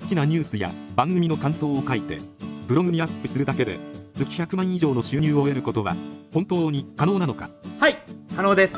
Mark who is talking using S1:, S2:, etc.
S1: 好きなニュースや番組の感想を書いて、ブログにアップするだけで、月100万以上の収入を得ることは、本当に可能なのか？
S2: はい、可能です。